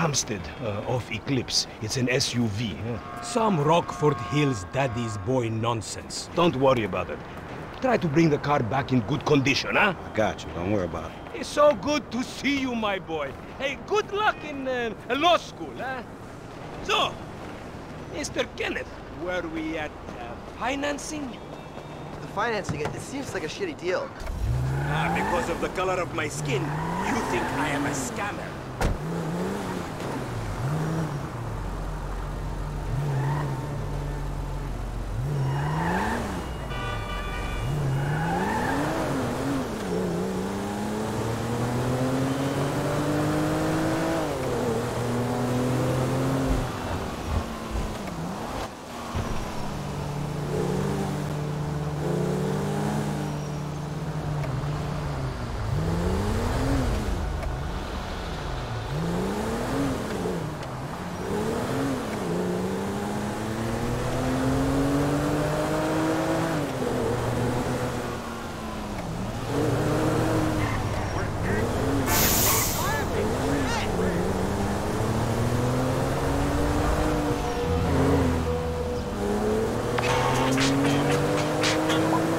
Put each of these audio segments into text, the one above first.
Hampstead, uh, off Eclipse. It's an SUV. huh? Some Rockford Hills daddy's boy nonsense. Don't worry about it. Try to bring the car back in good condition, huh? I got you. Don't worry about it. It's so good to see you, my boy. Hey, good luck in uh, law school, huh? So, Mr. Kenneth, were we at uh, financing? the financing, it, it seems like a shitty deal. Ah, because of the color of my skin, you think I am a scammer.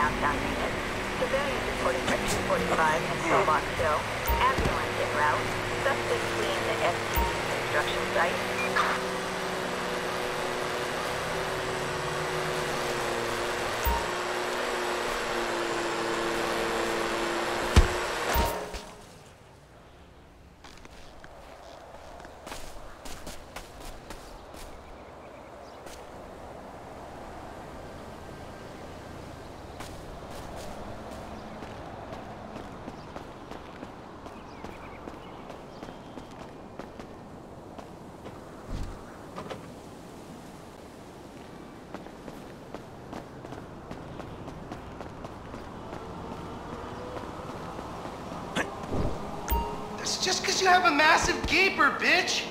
downtown unit. Civilians reporting for 245 and Pillbox Hill. Ambulance en route. Suspect fleeing the STC construction site. That's just because you have a massive gaper, bitch.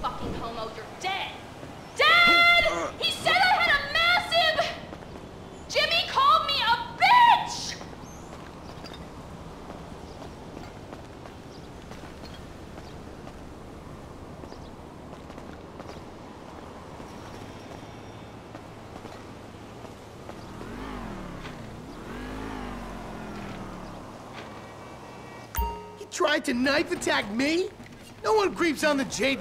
Fucking homo, you're dead! Dead! Tried to knife attack me? No one creeps on the jade...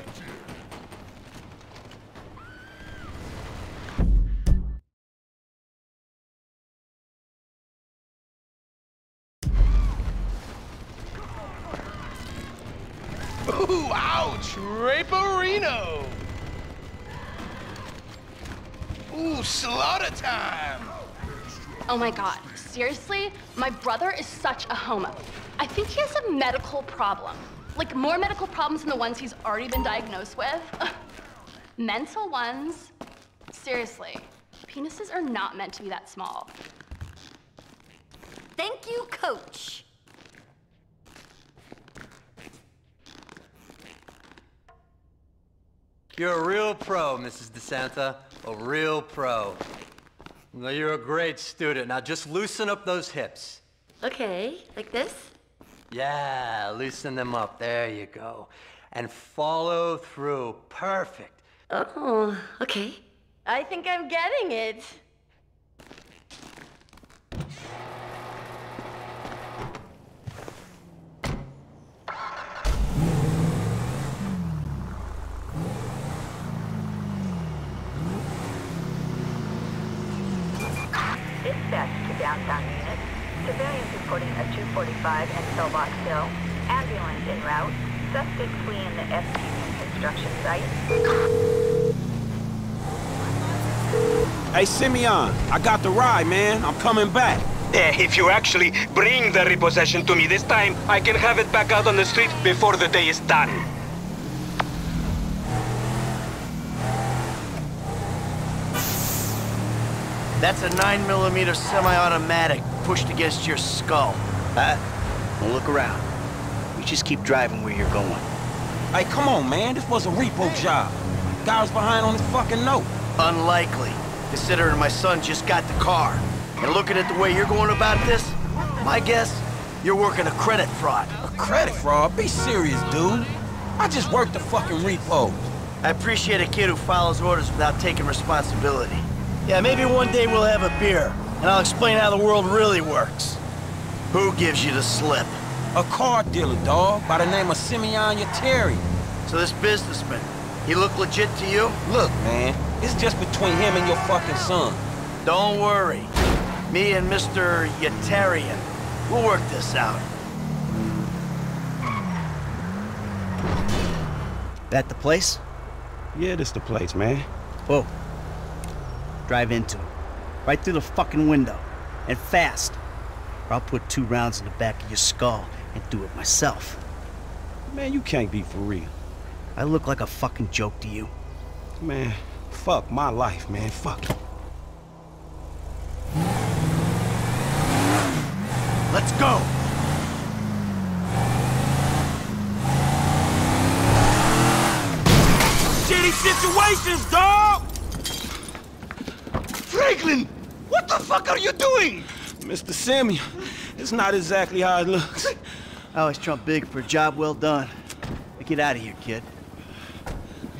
Ooh, ouch! Raperino! Ooh, slaughter time! Oh my god, seriously? My brother is such a homo. I think he has a medical problem. Like, more medical problems than the ones he's already been diagnosed with. Mental ones. Seriously, penises are not meant to be that small. Thank you, coach. You're a real pro, Mrs. DeSanta. A real pro. Well, you're a great student. Now just loosen up those hips. Okay, like this? Yeah, loosen them up. There you go. And follow through. Perfect. Oh, okay. I think I'm getting it. Dispatch to downtown unit. Civilians reporting a 245 and Pillbox Hill. Ambulance en route. Suspect fleeing the FTC construction site. Hey, Simeon, I got the ride, man. I'm coming back. Eh, if you actually bring the repossession to me this time, I can have it back out on the street before the day is done. That's a 9mm semi-automatic pushed against your skull. Huh? Well, look around. You just keep driving where you're going. Hey, come on, man. This was a repo job. Guy was behind on his fucking note. Unlikely, considering my son just got the car. And looking at the way you're going about this, my guess, you're working a credit fraud. A credit fraud? Be serious, dude. I just worked the fucking repo. I appreciate a kid who follows orders without taking responsibility. Yeah, maybe one day we'll have a beer, and I'll explain how the world really works. Who gives you the slip? A car dealer, dog, by the name of Simeon Yetarian. So this businessman, he look legit to you? Look, man, it's just between him and your fucking son. Don't worry. Me and Mr. Yetarian, we'll work this out. That the place? Yeah, this the place, man. Whoa. Drive into it. Right through the fucking window. And fast. Or I'll put two rounds in the back of your skull and do it myself. Man, you can't be for real. I look like a fucking joke to you. Man, fuck my life, man. Fuck. Let's go! Shitty situations, dog! Franklin! What the fuck are you doing? Mr. Samuel, it's not exactly how it looks. I always trump big for a job well done. Now get out of here, kid.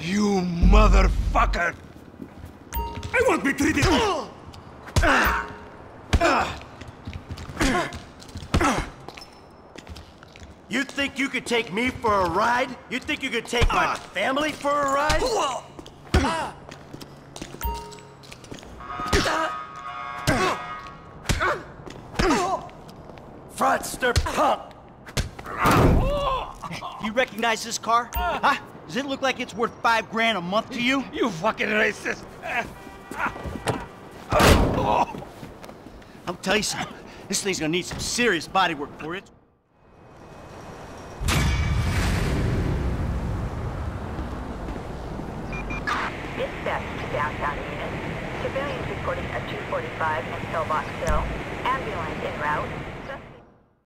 You motherfucker! I won't be treated... You think you could take me for a ride? You think you could take my uh. family for a ride? Fraudster punk! You recognize this car? Huh? Does it look like it's worth five grand a month to you? You fucking racist! I'll tell you something. This thing's gonna need some serious bodywork for it. Dispatch to downtown unit. Civilians reporting a 245 and Pillbox Hill. Ambulance en route.